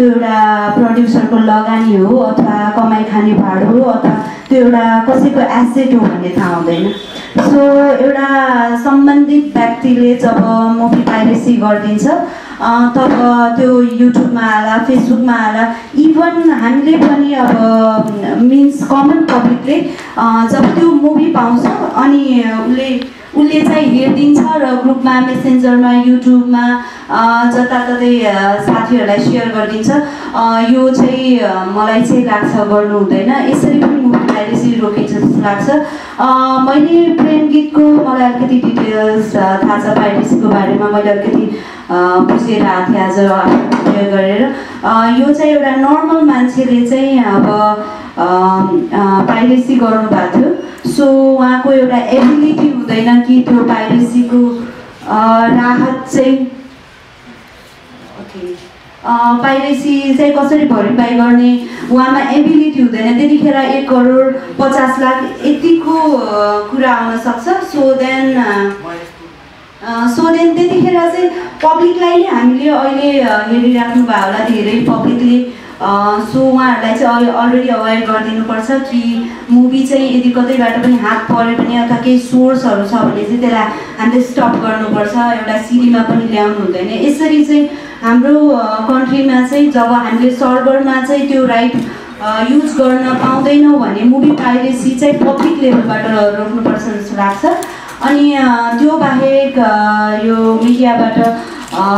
त्यो एउटा प्रड्युसरको लगानी हो अथवा कमाइ खाने भाड हो अथवा त्यो एउटा कसैको एसेट हो भन्ने थाहा हुँदैन। सो एउटा सम्बन्धित व्यक्तिले जब मुभी पाइरेसी गरिदिन्छ तब त्यो युट्युबमा हाला फेसबुकमा हाला इभन हामीले पनि अब मिन्स कमन पब्लिकले जब त्यो मुभी पाउँछ अनि उसले उसले चाहिँ हेरिदिन्छ र ग्रुपमा मेसेन्जरमा युट्युबमा जताततै साथीहरूलाई सेयर गरिदिन्छ। यो चाहिँ मलाई चाहिँ लाग्छ गर्नु हुँदैन। यसरी पनि मुभी पाइरेसी रोकिन्छ जस्तो लाग्छ। मैले प्रेम गीतको मलाई अलिकति डिटेल्स थाहा छ पाइरेसीको बारेमा। मैले अलिकति बुझेर आएको थिएँ आज उयो गरेर यो चाहिँ एउटा नर्मल मान्छेले चाहिँ अब पाइरेसी गर्नुभएको थियो। सो उहाँको एउटा एबिलिटी हुँदैन कि त्यो पाइरेसीको राहत चाहिँ ओके पाइरेसी चाहिँ कसरी भरिपाई गर्ने उहाँमा एबिलिटी हुँदैन। त्यतिखेर एक करोड पचास लाख यतिको कुरा आउन सक्छ। सो देन सो देन त्यतिखेर चाहिँ पब्लिकलाई नै हामीले अहिले हेरिराख्नु भयो होला। धेरै पब्लिकले सो उहाँहरूलाई चाहिँ अलरेडी अवेर गरिदिनुपर्छ कि मुभी चाहिँ यदि कतैबाट पनि हात पऱ्यो भने अथवा केही सोर्सहरू छ भने चाहिँ त्यसलाई हामीले स्टप गर्नुपर्छ एउटा सिडीमा पनि ल्याउनु हुँदैन। यसरी चाहिँ हाम्रो कन्ट्रीमा चाहिँ जब हामीले सर्भरमा चाहिँ त्यो राइट युज गर्न पाउँदैनौँ भने मुभी पाइरेसी चाहिँ पब्लिक लेभलबाट रोक्नुपर्छ जस्तो लाग्छ। अनि त्यो बाहेक यो मिडियाबाट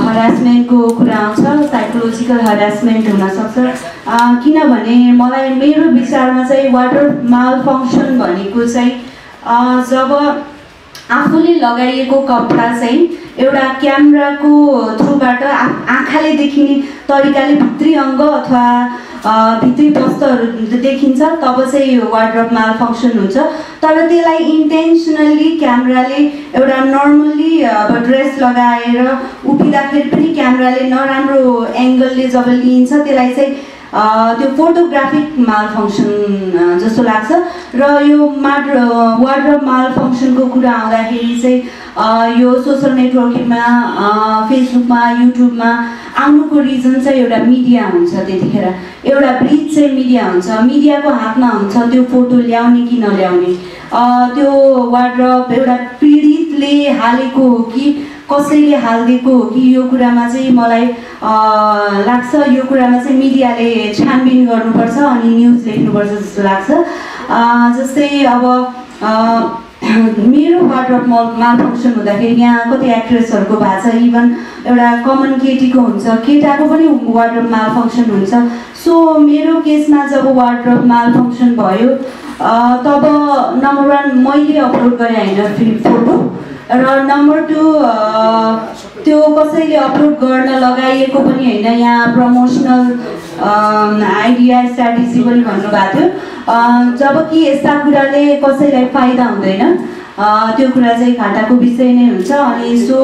हरासमेन्टको कुरा आउँछ साइकोलोजिकल हरासमेन्ट हुनसक्छ। किनभने मलाई मेरो विचारमा चाहिँ वाटर माल फङ्सन भनेको चाहिँ जब आफूले लगाइएको कपडा चाहिँ एउटा क्यामेराको थ्रुबाट आँखाले देखिने तरिकाले भित्री अङ्ग अथवा भित्री वस्तुहरू देखिन्छ तब चाहिँ यो वार्ड्रप माल फङ्सन हुन्छ। तर त्यसलाई इन्टेन्सनल्ली क्यामेराले एउटा नर्मल्ली अब ड्रेस लगाएर उभिँदाखेरि पनि क्यामेराले नराम्रो एङ्गलले जब लिइन्छ त्यसलाई चाहिँ त्यो फोटोग्राफिक माल फङ्सन जस्तो लाग्छ। र यो माड वार्ड्रप माल फङ्सनको कुरा आउँदाखेरि चाहिँ यो सोसल नेटवर्किङमा फेसबुकमा युट्युबमा आउनुको रिजन चाहिँ एउटा मिडिया हुन्छ त्यतिखेर। एउटा ब्रिज चाहिँ मिडिया हुन्छ। मिडियाको हातमा हुन्छ त्यो फोटो ल्याउने कि नल्याउने। त्यो वार्ड्रप एउटा पीडितले हालेको हो कि कसैले हालिदिएको हो कि यो कुरामा चाहिँ मलाई लाग्छ। यो कुरामा चाहिँ मिडियाले छानबिन गर्नुपर्छ अनि न्युज लेख्नुपर्छ जस्तो लाग्छ। जस्तै अब मेरो वार्ड्रप मल मालफङ्सन हुँदाखेरि यहाँ कति एक्ट्रेसहरूको भएको छ इभन एउटा कमन केटीको हुन्छ केटाको पनि वार्ड्रप मालफङ्सन हुन्छ। सो मेरो केसमा जब वार्ड्रप मालफङ्सन भयो अ, तब नम्बर वान मैले अपलोड गरेँ होइन फिल्म फोटो र नम्बर टू त्यो कसैले अपलोड गर्न लगाइएको पनि होइन। यहाँ प्रमोसनल आइडिया स्ट्राटेजी पनि भन्नुभएको थियो। अ, जबकि यस्ता कुराले कसैलाई फाइदा हुँदैन त्यो कुरा चाहिँ घाटाको विषय नै हुन्छ। अनि सो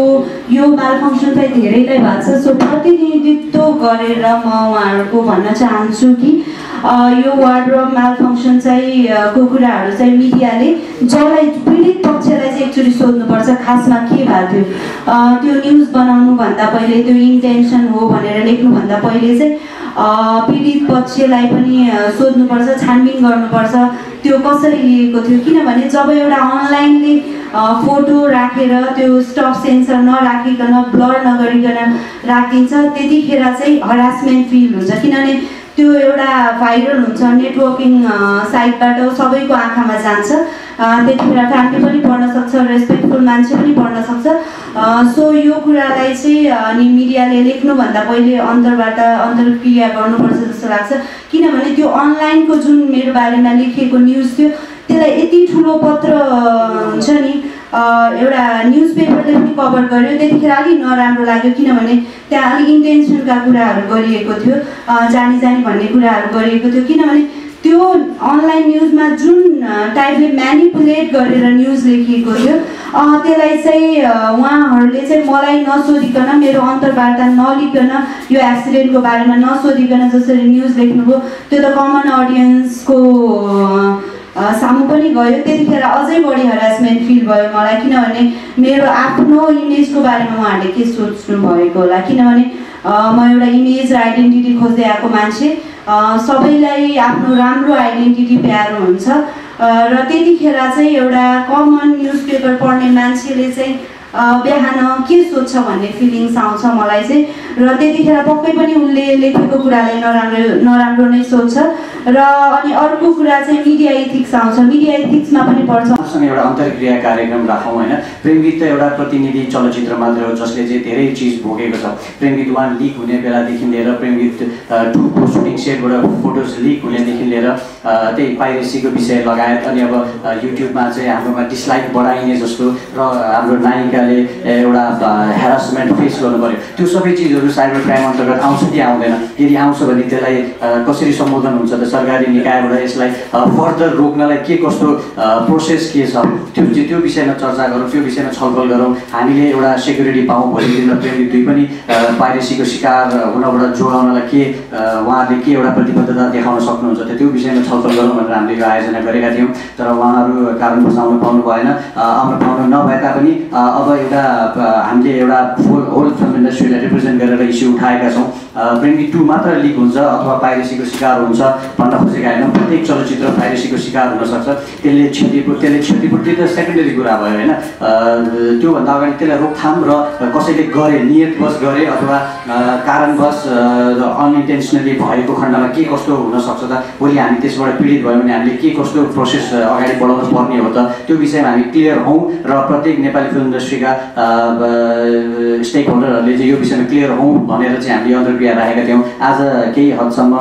यो मालफङ्सन चाहिँ धेरैलाई भएको छ। सो प्रतिनिधित्व गरेर म उहाँहरूको भन्न चाहन्छु कि यो वार्डरोब मालफङ्सन चाहिँ अ, को कुराहरू चाहिँ मिडियाले जसलाई पीडित पक्षलाई चाहिँ एकचोटि सोध्नुपर्छ खासमा के भएको थियो। त्यो न्युज बनाउनुभन्दा पहिले त्यो इन्टेन्सन हो भनेर लेख्नुभन्दा पहिले चाहिँ पीडित पक्षलाई पनि सोध्नुपर्छ छानबिन गर्नुपर्छ। त्यो कसरी लिएको थियो? किनभने जब एउटा अनलाइनले फोटो राखेर त्यो स्टप सेन्सर नराखिकन ब्लर नगरिकन राखिदिन्छ त्यतिखेर चाहिँ हरासमेन्ट फिल हुन्छ। किनभने त्यो एउटा भाइरल हुन्छ नेटवर्किङ साइटबाट सबैको आँखामा जान्छ। त्यतिखेर फ्यामिली पनि पढ्न सक्छ रेस्पेक्टफुल मान्छे पनि पढ्न सक्छ। सो यो कुरालाई चाहिँ अनि मिडियाले लेख्नुभन्दा पहिले अन्तरबाट अन्तर्क्रिया गर्नुपर्छ जस्तो लाग्छ। किनभने त्यो अनलाइनको जुन मेरो बारेमा लेखिएको न्युज थियो त्यसलाई यति ठुलो पत्र हुन्छ नि। एउटा न्युज पेपरले पनि कभर गर्यो। त्यतिखेर अलिक नराम्रो लाग्यो किनभने त्यहाँ अलिक इन्टेन्सनका कुराहरू गरिएको थियो जानी जानी भन्ने कुराहरू गरिएको थियो। किनभने त्यो अनलाइन न्युजमा जुन टाइपले म्यानिपुलेट गरेर न्युज लेखिएको थियो त्यसलाई चाहिँ उहाँहरूले चाहिँ मलाई नसोधिकन मेरो अन्तर्वार्ता नलिकन यो एक्सिडेन्टको बारेमा नसोधिकन जसरी न्युज लेख्नुभयो त्यो त कमन अडियन्सको सामु पनि गयो। त्यतिखेर अझै बढी हरासमेन्ट फिल भयो मलाई किनभने मेरो आफ्नो इमेजको बारेमा उहाँहरूले के सोच्नु भएको होला? किनभने म एउटा इमेज र आइडेन्टिटी खोज्दै आएको मान्छे। सबैलाई आफ्नो राम्रो आइडेन्टिटी प्यारो हुन्छ। र त्यतिखेर चाहिँ एउटा कमन न्युज पेपर पढ्ने मान्छेले चाहिँ बिहान के सोध्छ भन्ने फिलिङ्स आउँछ मलाई चाहिँ? र त्यतिखेर पक्कै पनि उसले लेखेको कुरालाई नराम्रो नराम्रो नै सोध्छ। र अनि अर्को कुरा चाहिँ मिडिया इथिक्स आउँछ। मिडिया इथिक्समा पनि पर्छ एउटा अन्तर्क्रिया कार्यक्रम राखौँ होइन? प्रेमगीत त एउटा प्रतिनिधि चलचित्र मात्र हो जसले चाहिँ धेरै चिज भोगेको छ। प्रेमगीत वान लिक हुने बेलादेखि लिएर प्रेमगीत टूको सुटिङ सेटबाट फोटोज लिक हुनेदेखि लिएर त्यही पाइरेसीको विषय लगायत अनि अब युट्युबमा चाहिँ हाम्रोमा डिसलाइक बढाइने जस्तो र हाम्रो नायिकाले एउटा हेरासमेन्ट फेस गर्नु पऱ्यो त्यो सबै चिजहरू साइबर क्राइम अन्तर्गत आउँछ कि आउँदैन? यदि आउँछ भने त्यसलाई कसरी सम्बोधन हुन्छ त सरकारी निकायबाट यसलाई फर्दर रोक्नलाई के कस्तो प्रोसेस के छ? त्यो त्यो विषयमा चर्चा गरौँ त्यो विषयमा छलफल गरौँ। हामीले एउटा सेक्युरिटी पाऊँ भोलि दिन प्रेमी दुई पनि पाइरेसीको शिकार हुनबाट जोगाउनलाई के उहाँहरूले के एउटा प्रतिबद्धता देखाउन सक्नुहुन्छ त्यो विषयमा छलफल गरौँ भनेर हामीले यो आयोजना गरेका थियौँ। तर उहाँहरू कारणवश आउनु पाउनु भएन। आउनु पाउनु नभए तापनि अब एउटा हामीले एउटा होल होल फिल्म इन्डस्ट्रीलाई रिप्रेजेन्ट गरेर इस्यु उठाएका छौँ। प्रेमी टू मात्र लिक हुन्छ अथवा पाइरेसीको शिकार हुन्छ भन्न खोजेका होइन। प्रत्येक चलचित्र पाइरेसीको शिकार हुनसक्छ। त्यसले क्षतिपूर्ति त्यसले क्षतिपूर्ति त सेकेन्डरी कुरा भयो होइन। त्योभन्दा अगाडि त्यसलाई रोकथाम र कसैले गरे नियतवश गरे अथवा कारणवश अनइन्टेन्सनली भएको खण्डमा के कस्तो हुनसक्छ त भोलि हामी त्यसबाट पीडित भयो भने हामीले के कस्तो प्रोसेस अगाडि बढाउनु पर्ने हो त त्यो विषयमा हामी क्लियर हौँ र प्रत्येक नेपाली फिल्म इन्डस्ट्रीका स्टेक होल्डरहरूले चाहिँ यो विषयमा क्लियर हौँ भनेर चाहिँ हामीले अन्तर्क्रिया राखेका थियौँ। आज केही हदसम्म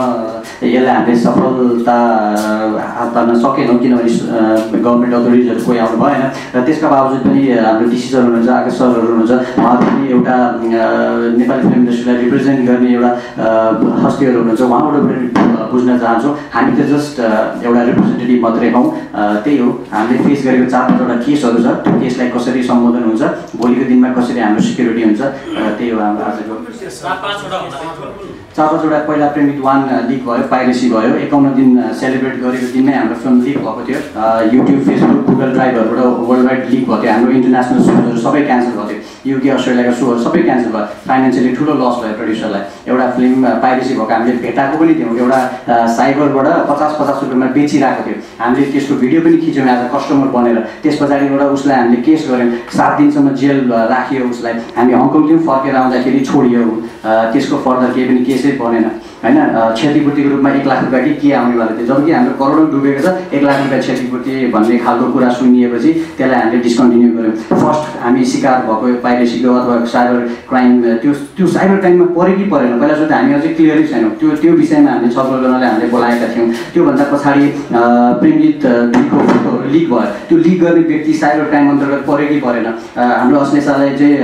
यसलाई हामीले सफलता हात पार्न सकेनौँ किनभने गभर्मेन्ट अथोरिटिजहरू कोही आउनु भएन। र त्यसका बावजुद पनि हाम्रो डिसी सर हुनुहुन्छ आकाश सरहरू हुनुहुन्छ उहाँ पनि एउटा नेपाली फिल्म इन्डस्ट्रीलाई रिप्रेजेन्ट गर्ने एउटा हस्तीहरू हुनुहुन्छ। उहाँबाट पनि बुझ्न चाहन्छौँ। हामी त जस्ट एउटा रिप्रेजेन्टेटिभ मात्रै हौँ। त्यही हो। हामीले फेस गरेको चार पाँचवटा केसहरू छ। त्यो केसलाई कसरी सम्बोधन हुन्छ? भोलिको दिनमा कसरी हाम्रो सिक्युरिटी हुन्छ? त्यही हो हाम्रो आजको। Chocolate. चार पाँचवटा पहिला प्रेमित वान लिक भयो पाइरेसी भयो। एकाउन्न दिन सेलिब्रेट गरेको दिनमै हाम्रो फिल्म लिक भएको थियो। युट्युब फेसबुक गुगल ड्राइभहरूबाट वर्ल्ड वाइड लिक भएको थियो। हाम्रो इन्टरनेसनल सोहरू सबै क्यान्सल भएको थियो। युके अस्ट्रेलियाका सोहरू सबै क्यान्सल भयो। फाइनेन्सियली ठुलो लस भयो प्रड्युसरलाई एउटा फिल्म पाइरेसी भएको हामीले भेटाएको पनि थियौँ। एउटा साइबरबाट पचास पचास रुपियाँमा बेचिरहेको थियो। हामीले त्यसको भिडियो पनि खिच्यौँ एज अ कस्टमर बनेर। त्यस पछाडिबाट उसलाई हामीले केस गऱ्यौँ। सात दिनसम्म जेल राखियो उसलाई। हामी हङकङदेखि फर्केर आउँदाखेरि छोडियो। त्यसको फर्दर केही पनि केसै decir, Morena. होइन? क्षतिपूर्तिको रूपमा एक लाख रुपियाँ कि के आउने भएको थियो? जबकि हाम्रो करोडौँ डुबेको छ एक लाख रुपियाँ क्षतिपूर्ति भन्ने खालको कुरा सुनिएपछि त्यसलाई हामीले डिस्कन्टिन्यू गऱ्यौँ। फर्स्ट हामी शिकार भएको पाइरेसीको अथवा साइबर क्राइम त्यो त्यो साइबर क्राइममा पऱ्यो कि परेन? पहिला सुरु हामी अझै क्लियरै छैनौँ। त्यो त्यो विषयमा हामीले छलफल गर्नलाई हामीले बोलाएका थियौँ। त्योभन्दा पछाडि प्रेमित दुईको फोटोहरू लिक भयो। त्यो लिक गर्ने व्यक्ति साइबर क्राइम अन्तर्गत पऱ्यो कि परेन? हाम्रो अस्नेसालाई चाहिँ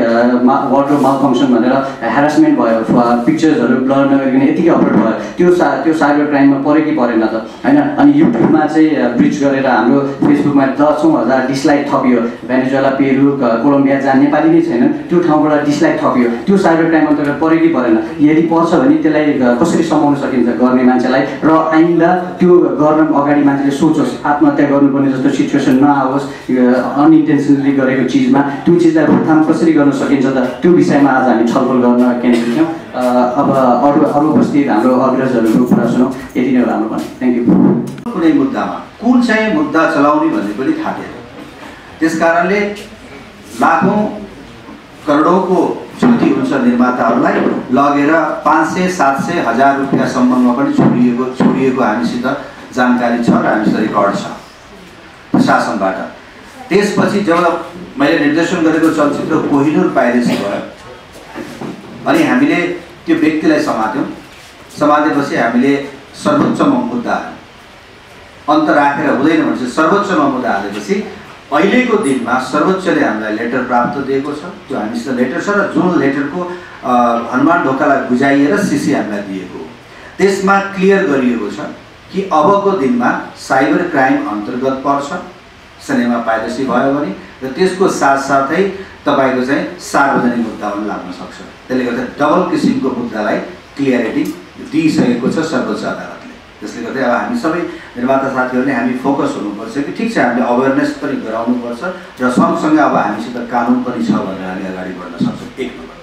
वाटर माल फङ्सन भनेर हेरासमेन्ट भयो। पिक्चर्सहरू ब्लर नगरिकन यतिकै अपलोड भयो। त्यो सा त्यो साइबर क्राइममा पऱ्यो कि परेन त। होइन? अनि युट्युबमा चाहिँ ब्रिच गरेर हाम्रो फेसबुकमा दसौँ हजार डिसलाइक थपियो। भेनेजुला पेरु कोलम्बिया जहाँ नेपाली नै छैन त्यो ठाउँबाट डिसलाइक थपियो। त्यो साइबर क्राइम अन्तर्गत पऱ्यो कि परेन। यदि पर्छ भने त्यसलाई कसरी समाउन सकिन्छ गर्ने मान्छेलाई? र आइन्दा त्यो गर्न अगाडि मान्छेले सोचोस् आत्महत्या गर्नुपर्ने जस्तो सिचुएसन नआओस् अनइन्टेन्सनली गरेको चिजमा। त्यो चिजलाई रोकथाम कसरी गर्न सकिन्छ त? त्यो विषयमा आज हामी छलफल गर्न केन्द्रित थियौँ अब अरू अरू उपस्थित हाम्रो अग्रजहरूको कुरा सुनौँ। यति नै हो हाम्रो पनि थ्याङ्क यू कुनै मुद्दामा। कुन चाहिँ मुद्दा चलाउने भन्ने पनि थाहा थिएन त्यस कारणले लाखौँ करोडौँको क्षति हुन्छ निर्माताहरूलाई लगेर पाँच सय सात सय हजार रुपियाँसम्ममा पनि छोडिएको छोडिएको हामीसित जानकारी छ र हामीसित रेकर्ड छ। प्रशासनबाट। त्यसपछि जब मैले निर्देशन गरेको चलचित्र कोहिनुर पाइरेसी भयो अनि हामीले त्यो व्यक्तिलाई समात्यौँ। समातेपछि हामीले सर्वोच्चमा मुद्दा अन्त राखेर हुँदैन भनेपछि सर्वोच्चमा मुद्दा हालेपछि अहिलेको दिनमा सर्वोच्चले हामीलाई लेटर प्राप्त दिएको छ। त्यो हामीसित लेटर छ र जुन लेटरको हनुमान ढोकालाई बुझाइएर सिसी हामीलाई दिएको त्यसमा क्लियर गरिएको छ कि अबको दिनमा साइबर क्राइम अन्तर्गत पर्छ। सिनेमा पाइरेसी भयो भने र त्यसको साथसाथै तपाईँको चाहिँ सार्वजनिक मुद्दा पनि लाग्न सक्छ। त्यसले गर्दा डबल किसिमको मुद्दालाई क्लियरिटी दिइसकेको छ सर्वोच्च अदालतले। त्यसले गर्दा अब हामी सबै निर्माता साथीहरूले हामी फोकस हुनुपर्छ कि ठिक छ हामीले अवेरनेस पनि गराउनुपर्छ र सँगसँगै अब हामीसित कानुन पनि छ भनेर हामी अगाडि बढ्न सक्छौँ। एक नम्बर।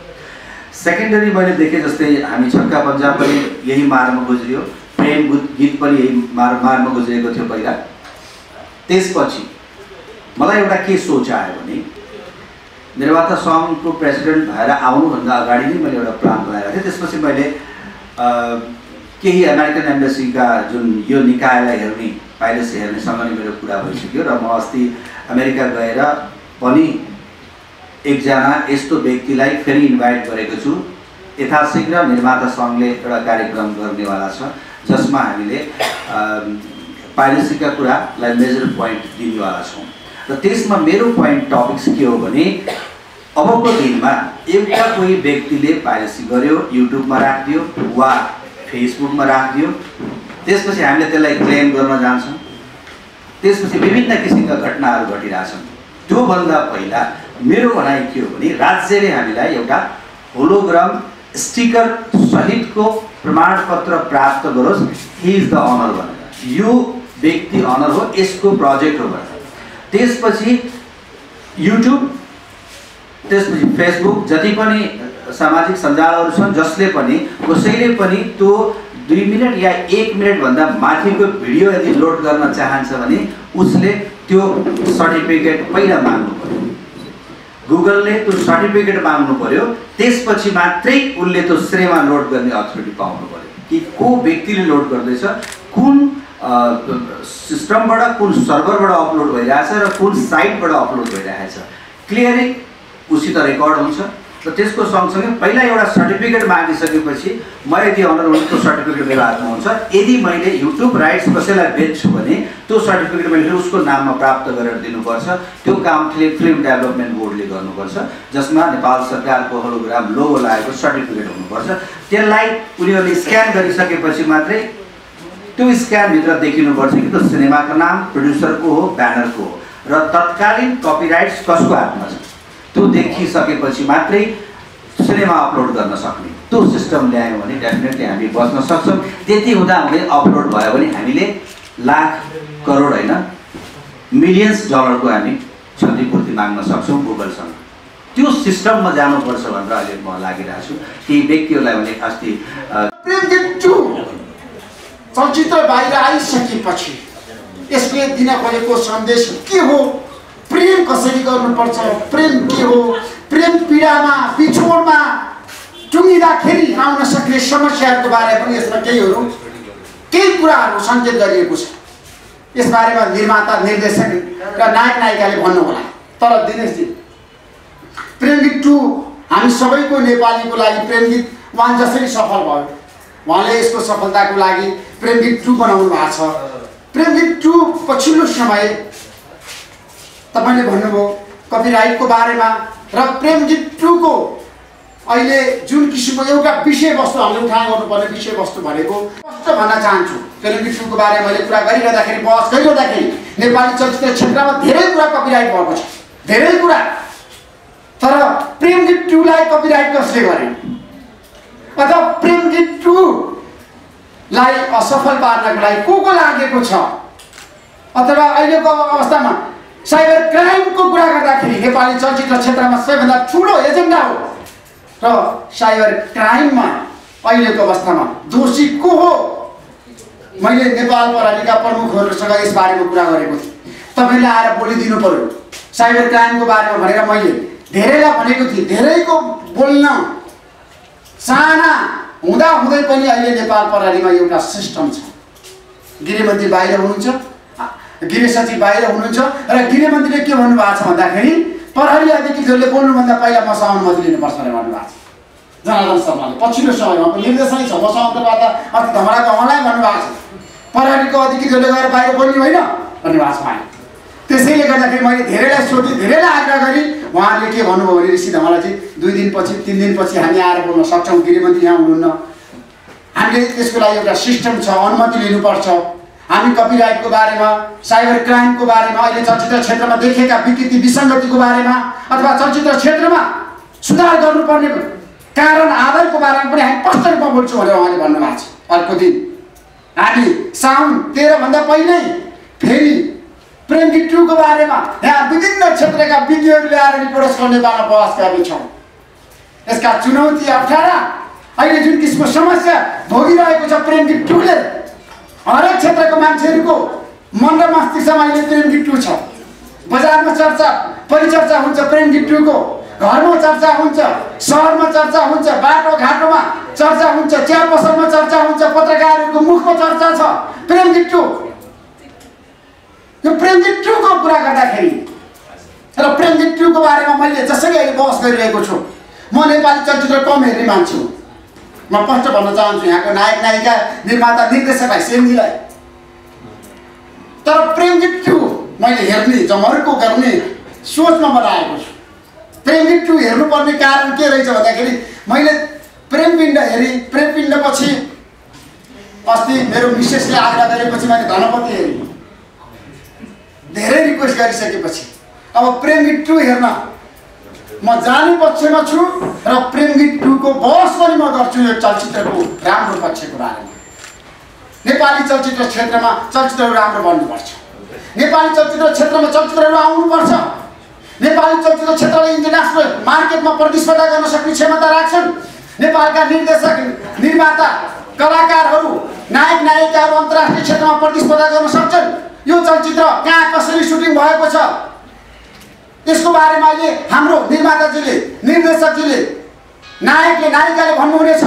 सेकेन्डरी मैले देखेँ जस्तै हामी छक्का पन्जाब पनि यही मार्गमा गुज्रियो। प्रेम गुत पनि यही मार मार्गमा गुज्रिएको थियो पहिला। त्यसपछि मलाई एउटा के सोच आयो भने निर्वाता सङ्घको प्रेसिडेन्ट भएर आउनुभन्दा अगाडि नै मैले एउटा प्लान बनाएको थिएँ। त्यसपछि मैले केही अमेरिकन एम्बेसीका जुन यो निकायलाई हेर्ने पाइलेट्स हेर्नेसँग नै मेरो कुरा भइसक्यो र म अस्ति अमेरिका गएर पनि एकजना यस्तो व्यक्तिलाई फेरि इन्भाइट गरेको छु। यथाशीघ्र निर्माता सङ्घले एउटा कार्यक्रम गर्नेवाला छ जसमा हामीले पाइलेसीका कुरालाई मेजर पोइन्ट दिनेवाला छौँ। र त्यसमा मेरो पोइन्ट टपिक्स के हो भने अबको दिनमा एउटा कोही व्यक्तिले पाइलेसी गर्यो युट्युबमा राखिदियो वा फेसबुकमा राखिदियो त्यसपछि हामीले त्यसलाई क्लेम गर्न जान्छौँ। त्यसपछि विभिन्न किसिमका घटनाहरू घटिरहेछन्। त्योभन्दा पहिला मेरो भनाइ के हो भने राज्यले हामीलाई एउटा होलोग्राम स्टिकर सहितको प्रमाणपत्र प्राप्त गरोस् हि इज द अनर भनेर। यो व्यक्ति अनर हो यसको प्रोजेक्ट हो भनेर। त्यसपछि युट्युब त्यसपछि फेसबुक जति पनि सामाजिक सञ्जालहरू छन् जसले पनि कसैले पनि त्यो दुई मिनट या एक मिनटभन्दा माथिको भिडियो यदि लोड गर्न चाहन्छ भने उसले त्यो सर्टिफिकेट पहिला माग्नु पर्यो। गुगलले त्यो सर्टिफिकेट माग्नु पर्यो त्यसपछि मात्रै उसले त्यो श्रेयमा लोड गर्ने अथोरिटी पाउनु पर्यो कि को व्यक्तिले लोड गर्दैछ कुन सिस्टमबाट कुन सर्भरबाट अपलोड भइरहेछ र कुन साइटबाट अपलोड भइरहेछ? क्लियरै उसित रेकर्ड हुन्छ। र त्यसको सँगसँगै पहिला एउटा सर्टिफिकेट मागिसकेपछि म यदि अनर त्यो सर्टिफिकेट मेरो हातमा हुन्छ। यदि मैले युट्युब राइट्स कसैलाई बेच्छु भने त्यो सर्टिफिकेट मैले उसको नाममा प्राप्त गरेर दिनुपर्छ। त्यो काम फिल्म फिल्म डेभलपमेन्ट बोर्डले गर्नुपर्छ। जसमा नेपाल सरकारको होलोग्राम लोगो लागेको सर्टिफिकेट हुनुपर्छ। त्यसलाई उनीहरूले स्क्यान गरिसकेपछि मात्रै त्यो स्क्यानभित्र देखिनुपर्छ कि त्यो सिनेमाको नाम प्रड्युसरको हो ब्यानरको हो। र तत्कालीन कपिराइट्स कसको हातमा छ? त्यो देखिसकेपछि मात्रै सिनेमा अपलोड गर्न सक्ने। त्यो सिस्टम ल्यायौँ भने डेफिनेटली हामी बच्न सक्छौँ। त्यति हुँदा हुँदै अपलोड भयो भने हामीले लाख करोड होइन? मिलियन्स डलरको हामी क्षतिपूर्ति माग्न सक्छौँ गुगलसँग त्यो सिस्टममा जानुपर्छ भनेर अहिले म लागिरहेको छु। ती व्यक्तिहरूलाई भने अस्ति चलचित्र बाहिर आइसकेपछि यसले दिन खोजेको सन्देश के हो? प्रेम कसरी गर्नुपर्छ? प्रेम के हो? प्रेम पीडामा बिछोडमा टुङ्गिँदाखेरि आउन सक्ने समस्याहरूको बारे पनि यसमा केहीहरू केही कुराहरू सङ्केत गरिएको छ। यसबारेमा निर्माता निर्देशक र नायक नायिकाले भन्नु होला। तर दिनेशजी प्रेमगीत टू हामी सबैको नेपालीको लागि प्रेमगीत वान जसरी सफल भयो। उहाँले यसको सफलताको लागि प्रेमगीत टू बनाउनु भएको छ। प्रेमगीत टू पछिल्लो समय तपाईँले भन्नुभयो कपिराइटको बारेमा र प्रेमगीत टूको अहिले जुन किसिमको एउटा विषयवस्तु हामीले उठान गर्नुपर्ने विषयवस्तु भनेको स्पष्ट भन्न चाहन्छु। प्रेमगीत टूको बारेमा मैले कुरा गरिरहँदाखेरि बहस गरिरहँदाखेरि नेपाली चलचित्र क्षेत्रमा धेरै कुरा कपिराइट भएको छ। धेरै कुरा। तर प्रेम गीत टूलाई कपिराइट कसले गरे? अथवा प्रेम गीत टूलाई असफल पार्नको लागि को को लागेको छ? अथवा अहिलेको अवस्थामा साइबर क्राइमको कुरा गर्दाखेरि नेपाली चलचित्र क्षेत्रमा सबैभन्दा ठुलो एजेन्डा हो। र साइबर क्राइममा अहिलेको अवस्थामा दोषी को हो? मैले नेपाल प्रहरीका प्रमुखहरूसँग यस बारेमा कुरा गरेको थिएँ। तपाईँले आएर बोलिदिनु पर्यो। साइबर क्राइमको बारेमा भनेर मैले धेरैलाई भनेको थिएँ। धेरैको बोल्न साना हुँदा हुँदै पनि अहिले नेपाल प्रहरीमा एउटा सिस्टम छ। गृहमन्त्री बाहिर हुनुहुन्छ गृह सचिव बाहिर हुनुहुन्छ र गृहमन्त्रीले के भन्नुभएको छ भन्दाखेरि प्रहरी अधिकृतहरूले बोल्नुभन्दा पहिला मसँग अनुमति लिनुपर्छ भनेर भन्नुभएको छ। जनार्दन शर्माले पछिल्लो समयमा निर्देशनै छ मसँग अन्तर्वार्ता अस्ति धमराको उहाँलाई भन्नुभएको छ। प्रहरीको अधिकृतहरूले गएर बाहिर बोल्ने होइन भन्नुभएको छ उहाँले त्यसैले गर्दाखेरि मैले धेरैलाई सोधेँ धेरैलाई आग्रह गरेँ उहाँहरूले के भन्नुभयो भने ऋषि धमलाजी दुई दिनपछि तिन दिनपछि हामी आएर बोल्न सक्छौँ। गृहमन्त्री यहाँ हुनुहुन्न। हामीले त्यसको लागि एउटा सिस्टम छ अनुमति लिनुपर्छ। हामी कपिराइटको बारेमा साइबर क्राइमको बारेमा अहिले चलचित्र क्षेत्रमा देखेका विकृति विसङ्गतिको बारेमा अथवा चलचित्र क्षेत्रमा सुधार गर्नुपर्ने कारण आधारको बारेमा पनि हामी स्पष्ट रूपमा बोल्छौँ भनेर उहाँले भन्नुभएको छ। अर्को दिन हामी साउन तेह्रभन्दा पहिल्यै फेरि प्रेम गीत टूको बारेमा। यहाँ विभिन्न क्षेत्रका विज्ञहरू ल्याएर रिपोर्ट्स गर्ने बारेमा बहस गर्नेछौँ यसका चुनौती अप्ठ्यारा। अहिले जुन किसिमको समस्या भोगिरहेको छ प्रेम गीत टूले हरेक क्षेत्रको मान्छेहरूको मन र मस्तिष्कमा अहिले प्रेम गीत टू छ। बजारमा चर्चा परिचर्चा हुन्छ प्रेम गीत टूको घरमा चर्चा हुन्छ सहरमा चर्चा हुन्छ बाटो घाटोमा चर्चा हुन्छ चिया पसलमा चर्चा हुन्छ पत्रकारहरूको मुखमा चर्चा छ। प्रेम गीत टू यो प्रेम गीत टूको कुरा गर्दाखेरि र प्रेम गीत टूको बारेमा मैले जसरी अहिले बहस गरिरहेको छु म नेपाली चलचित्र कम हेर्ने मान्छे म स्पष्ट भन्न चाहन्छु यहाँको नायक नायिका निर्माता निर्देशकलाई सेमजीलाई तर प्रेम टू मैले हेर्ने जमर्को गर्ने सोचमा बनाएको छु। प्रेम गीत टू हेर्नुपर्ने कारण के रहेछ भन्दाखेरि मैले प्रेमपिण्ड हेरेँ प्रेमपिण्डपछि अस्ति मेरो मिसेसले आग्रह गरेपछि मैले धनपति हेरेँ। धेरै रिक्वेस्ट गरिसकेपछि अब प्रेम गीत टू हेर्न। म जाने पक्षमा छु र प्रेम गीत टूको बहस पनि म गर्छु यो चलचित्रको राम्रो पक्षको बारेमा। नेपाली चलचित्र क्षेत्रमा चलचित्रहरू राम्रो बन्नुपर्छ। नेपाली चलचित्र क्षेत्रमा चलचित्रहरू आउनुपर्छ। नेपाली चलचित्र क्षेत्रले इन्टरनेसनल मार्केटमा प्रतिस्पर्धा गर्न सक्ने क्षमता राख्छन्। नेपालका निर्देशक निर्माता कलाकारहरू नायक नायिकाहरू अन्तर्राष्ट्रिय क्षेत्रमा प्रतिस्पर्धा गर्न सक्छन्। यो चलचित्र कहाँ कसरी सुटिङ भएको छ? यसको बारेमा अहिले हाम्रो निर्माताजीले निर्देशकजीले नायकले नायिकाले भन्नुहुनेछ।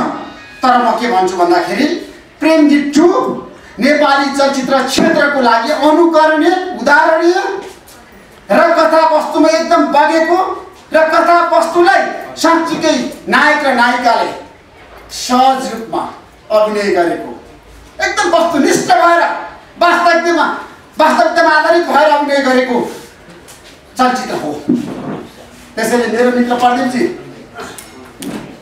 तर म के भन्छु भन्दाखेरि प्रेम टू नेपाली चलचित्र क्षेत्रको लागि अनुकरणीय उदाहरणीय र कथा वस्तुमा एकदम बगेको र कथा वस्तुलाई साँच्चीकै नायक र नायिकाले सहज रूपमा अभिनय गरेको। एकदम वस्तुनिष्ठ भएर वास्तविकतामा वास्तविकतामा आधारित भएर अभिनय गरेको चलचित्र हो। त्यसैले मेरो मित्र प्रदीपजी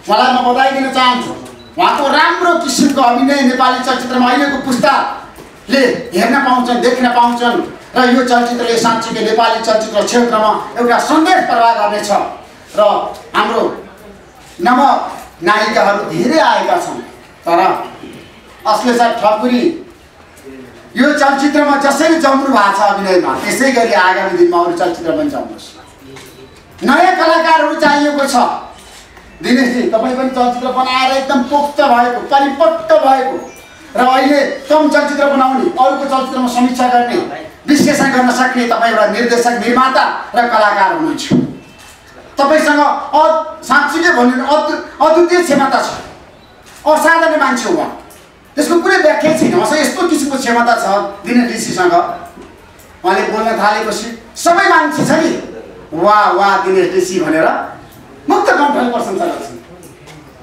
उहाँलाई म बधाई दिन चाहन्छु। उहाँको राम्रो किसिमको अभिनय नेपाली चलचित्रमा अहिलेको पुस्ताले हेर्न पाउँछन् देख्न पाउँछन् र यो चलचित्रले साँच्चीकै नेपाली चलचित्र क्षेत्रमा एउटा सन्देश प्रवाह गर्नेछ र हाम्रो नव नायिकाहरू धेरै आएका छन्। तर अश्लेषा ठकुरी यो चलचित्रमा जसरी जम्नु भएको छ अभिनयमा त्यसै गरी आगामी दिनमा अरू चलचित्र पनि जम्नुहोस् नयाँ कलाकारहरू चाहिएको छ। दिनेशजी तपाईँ पनि चलचित्र बनाएर एकदम पोख्त भएको परिपक्व भएको। र अहिले कम चलचित्र बनाउने अरूको चलचित्रमा समीक्षा गर्ने विश्लेषण गर्न सक्ने तपाईँ एउटा निर्देशक निर्माता र कलाकार हुनुहुन्छ। तपाईँसँग अ साँच्चीकै भन्नु अद् अद्वितीय क्षमता छ। असाधारण मान्छे हो उहाँ। त्यसको कुनै व्याख्या छैन। उहाँसँग यस्तो किसिमको क्षमता छ दिनेश ऋषिसँग। उहाँले बोल्न थालेपछि सबै मान्छे छ नि वा वा दिनेश ऋषि भनेर मुक्त कण्ठले प्रशंसा गर्छन्।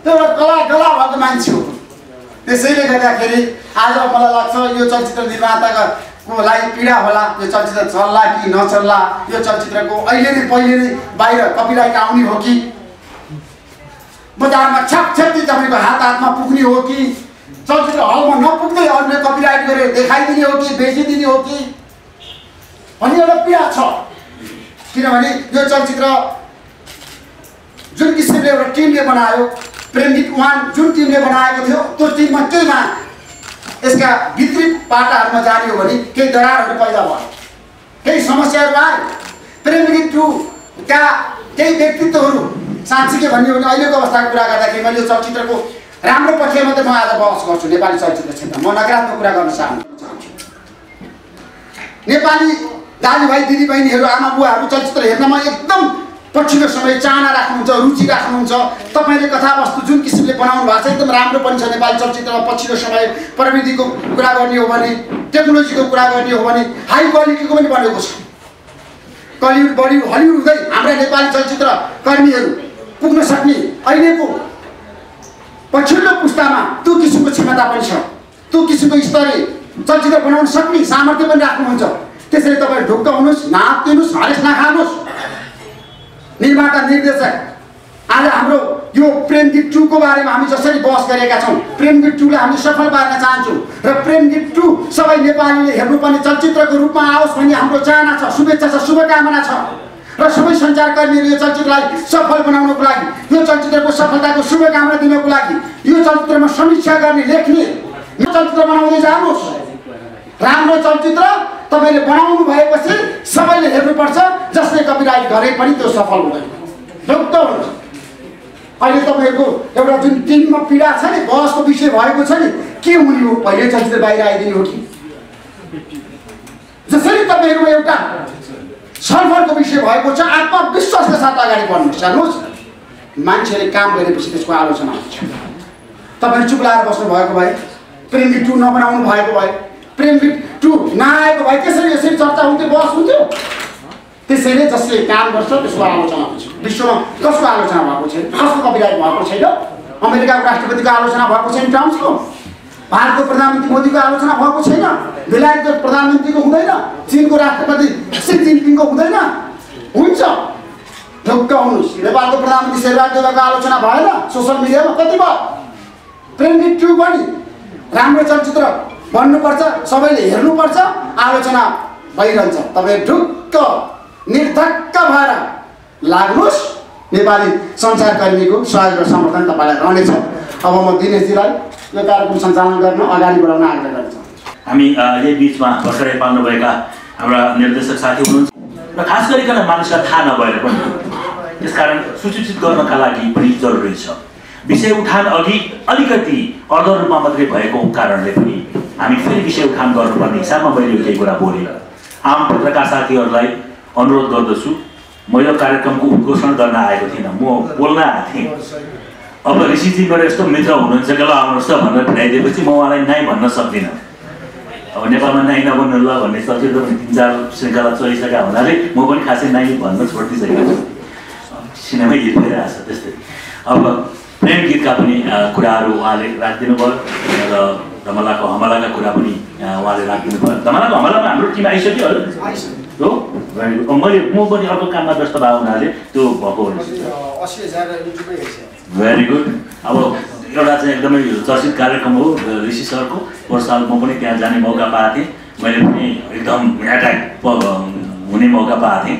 त्यो एउटा कला कला भएको मान्छे हो। त्यसैले गर्दाखेरि आज मलाई लाग्छ यो चलचित्र निर्माताका लागि पीडा होला। यो चलचित्र चल्ला कि नचल्ला यो चलचित्रको अहिले नै पहिले नै बाहिर कपिराइट आउने हो कि? बजारमा छ्यापछ्याप्ती तपाईँको हात हातमा पुग्ने हो कि? चलचित्र हलमा नपुग्दै अरूले कपिराइट गरेर देखाइदिने हो कि बेचिदिने हो कि? भन्ने एउटा पीडा छ। किनभने यो चलचित्र जुन किसिमले एउटा टिमले बनायो प्रेम गीत वान जुन टिमले बनाएको थियो त्यो टिममा केहीमा यसका भित्री पाटाहरूमा जाने हो भने केही दरारहरू पैदा भयो। केही समस्याहरू आयो प्रेम गीत टूका केही व्यक्तित्वहरू साँच्चीकै भन्यो भने अहिलेको अवस्थाको कुरा गर्दाखेरि मैले यो चलचित्रको राम्रो पक्ष मात्रै म आज बहस गर्छु नेपाली चलचित्र क्षेत्रमा। म नकारात्मक कुरा गर्न चाहन्छु। नेपाली दाजुभाइ दिदीबहिनीहरू आमा बुवाहरू चलचित्र हेर्नमा एकदम पछिल्लो समय चाहना राख्नुहुन्छ रुचि राख्नुहुन्छ। तपाईँले कथावस्तु जुन किसिमले बनाउनु भएको छ एकदम राम्रो पनि छ नेपाली चलचित्रमा पछिल्लो समय। प्रविधिको कुरा गर्ने हो भने टेक्नोलोजीको कुरा गर्ने हो भने हाई क्वालिटीको पनि बनेको छ। कलिउड बलिउड हलिउड हुँदै हाम्रा नेपाली चलचित्र कर्मीहरू पुग्न सक्ने अहिलेको पछिल्लो पुस्तामा त्यो किसिमको क्षमता पनि छ। त्यो किसिमको स्तरीय चलचित्र बनाउन सक्ने सामर्थ्य पनि राख्नुहुन्छ। त्यसैले तपाईँ ढुक्क हुनुहोस् नहात्तिनुहोस् हरेस नखानुहोस्। निर्माता निर्देशक आज हाम्रो यो प्रेम गीत टूको बारेमा हामी जसरी बहस गरेका छौँ प्रेम गीत टूलाई हामी सफल पार्न चाहन्छौँ र प्रेम गीत टू सबै नेपालीले हेर्नुपर्ने चलचित्रको रूपमा आओस् भन्ने हाम्रो चाहना छ शुभेच्छा छ शुभकामना छ। र सबै सञ्चारकर्मीहरू यो चलचित्रलाई सफल बनाउनको लागि यो चलचित्रको सफलताको शुभकामना दिनको लागि यो चलचित्रमा समीक्षा गर्ने लेख्ने यो चलचित्र बनाउँदै जानुहोस्। राम्रो चलचित्र तपाईँले बनाउनु भएपछि सबैले हेर्नुपर्छ जसले कपिराइट गरे पनि त्यो सफल हुँदैन। हुनुहोस्। अहिले तपाईँहरूको एउटा जुन टिममा पीडा छ नि बहसको विषय भएको छ नि के हुने हो? पहिले चलचित्र बाहिर आइदिने हो कि? जसरी तपाईँहरूको एउटा छलफलको विषय भएको छ आत्मविश्वासका साथ अगाडि बढ्नुहोस् हेर्नुहोस् मान्छेले काम गरेपछि त्यसको आलोचना हुन्छ। तपाईँहरू चुप लाएर बस्नु भएको भए प्रेम टू नबनाउनु भएको भए प्रेम टू नआएको भए त्यसरी यसरी चर्चा हुन्थ्यो बहस हुन्थ्यो। त्यसैले जसले काम गर्छ त्यसको आलोचना हुन्छ। विश्वमा कसको आलोचना भएको छैन? कसको कपिराइट भएको छैन? अमेरिकाको राष्ट्रपतिको आलोचना भएको छैन ट्रम्पको। भारतको प्रधानमन्त्री मोदीको आलोचना भएको छैन? बेलायतको प्रधानमन्त्रीको हुँदैन चिनको राष्ट्रपति सी जिनपिङको हुँदैन हुन्छ ढुक्क हुनुहोस् नेपालको प्रधानमन्त्री शेरबहादुर देवाको आलोचना भएन सोसियल मिडियामा कति भयो प्रेम गीत टू पनि राम्रो चलचित्र बन्नुपर्छ सबैले हेर्नुपर्छ आलोचना भइरहन्छ तपाईँ ढुक्क निर्धक्क भएर लाग्नुहोस् नेपाली सञ्चारकर्मीको सहयोग र समर्थन तपाईँलाई रहनेछ अब म दिनेशजीलाई यो कार्यक्रम सञ्चालन गर्न अगाडि बढाउन आग्रह चाहन्छु हामी यही बिचमा भर्खरै पाल्नुभएका हाम्रा निर्देशक साथी हुनुहुन्छ। र खास गरिकन मानिसलाई थाहा नभएर पनि त्यसकारण सूचित गर्नका लागि पनि जरुरी छ। विषय उठान अघि अलिकति अर्ध रूपमा मात्रै भएको कारणले पनि हामी फेरि विषय उठान गर्नुपर्ने हिसाबमा मैले केही कुरा बोलेँ आम पत्रकार साथीहरूलाई अनुरोध गर्दछु म यो कार्यक्रमको उद्घोषण गर्न आएको थिइनँ म बोल्न आएको थिएँ। अब ऋषिजी मेरो यस्तो मित्र हुनुहुन्छ कि ल आउनुहोस् त भनेर भेटाइदिएपछि म उहाँलाई नाइ भन्न सक्दिनँ। अब नेपालमा नाइ नबन्नु ल भन्ने पनि तिन चार श्रृङ्खला चलिसकेका हुनाले म पनि खासै नाइ भन्न छोडिदिइसकेको छु। सिनेमै गीत भइरहेको छ त्यस्तै। अब प्रेम गीतका पनि कुराहरू उहाँले राखिदिनु भयो र धमलाको हमलाका कुरा पनि उहाँले राखिदिनु भयो धमलाको हमलामा हाम्रो टिम आइसक्यो होला हो? मैले म पनि अर्को काममा व्यस्त भएको हुनाले त्यो भएको भेरी गुड। अब एउटा चाहिँ एकदमै चर्चित कार्यक्रम हो ऋषि सरको। पोहोर साल म पनि त्यहाँ जाने मौका पाएको थिएँ। मैले पनि एकदम एट्याक हुने मौका पाएको थिएँ।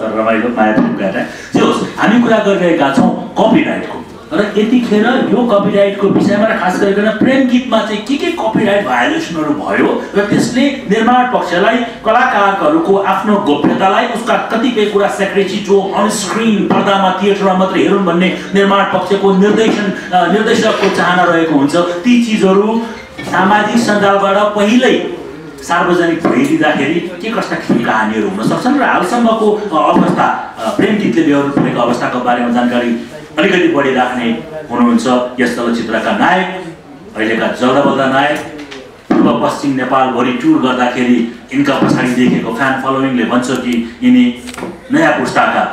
तर रमाइलो माया एट्याक जे होस् हामी कुरा गरिरहेका छौँ कपिराइटको र यतिखेर यो कपिराइटको विषयमा र खास गरिकन प्रेम गीतमा चाहिँ के के कपिराइट भायोलेसनहरू भयो र त्यसले निर्माण पक्षलाई कलाकारहरूको आफ्नो गोप्यतालाई उसका कतिपय कुरा सेक्रेसी जो अन स्क्रिन पर्दामा थिएटरमा मात्रै हेरौँ भन्ने निर्माण पक्षको निर्देशन निर्देशकको चाहना रहेको हुन्छ। ती चिजहरू सामाजिक सञ्जालबाट पहिल्यै सार्वजनिक भइदिँदाखेरि के कस्ता किसिमका कहानीहरू हुन सक्छन् र हालसम्मको अवस्था प्रेम गीतले बेहोर्नु परेको अवस्थाको बारेमा जानकारी अलिकति बढी राख्ने हुनुहुन्छ यस चलचित्रका नायक अहिलेका जल्दाबल्दा नायक पूर्व पश्चिम नेपालभरि टुर गर्दाखेरि यिनका पछाडि देखेको फ्यान फलोइङले भन्छ कि यिनी नयाँ पुस्ताका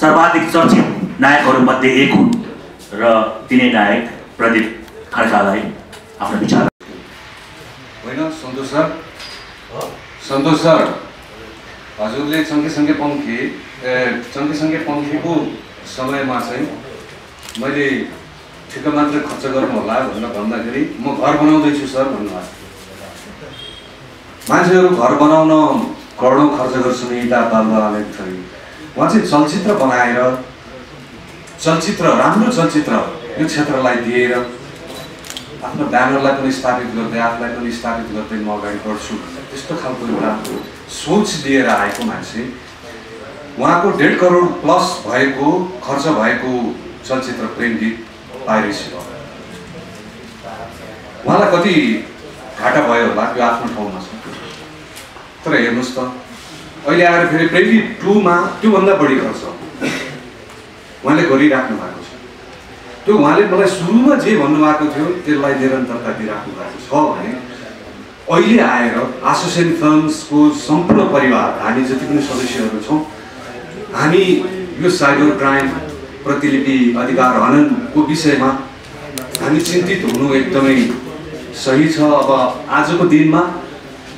सर्वाधिक चर्चित नायकहरूमध्ये एक हुन् र तिनै नायक प्रदीप खड्कालाई आफ्नो विचार होइन सन्तोष सर। सन्तोष सर हजुरले सँगैसँगै पङ्खे सँगैसँगै पङ्खेको समयमा चाहिँ मैले ठिक्क मात्र खर्च गर्नु होला भनेर भन्दाखेरि म घर बनाउँदैछु सर भन्नुभयो। मान्छेहरू घर बनाउन करोडौँ खर्च गर्छन् इँटा बालुवा अनेक थरी। उहाँ चाहिँ चलचित्र बनाएर चलचित्र राम्रो चलचित्र यो क्षेत्रलाई दिएर आफ्नो ब्यानरलाई पनि स्थापित गर्दै आफूलाई पनि स्थापित गर्दै म अगाडि बढ्छु त्यस्तो खालको एउटा सोच लिएर आएको मान्छे। उहाँको डेढ करोड प्लस भएको खर्च भएको चलचित्र प्रेम गीत पाइरेसी भयो उहाँलाई कति घाटा भयो होला यो आफ्नो ठाउँमा छ। तर हेर्नुहोस् त अहिले आएर फेरि प्रेम टूमा त्योभन्दा बढी खर्च उहाँले गरिराख्नु भएको छ। त्यो उहाँले मलाई सुरुमा जे भन्नुभएको थियो त्यसलाई निरन्तरता दिइराख्नु भएको छ भने अहिले आएर एसोसिएसन फिल्म्सको सम्पूर्ण परिवार हामी जति पनि सदस्यहरू छौँ हामी यो साइबर क्राइम प्रतिलिपि अधिकार हननको विषयमा हामी चिन्तित हुनु एकदमै सही छ। अब आजको दिनमा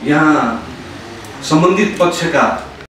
यहाँ सम्बन्धित पक्षका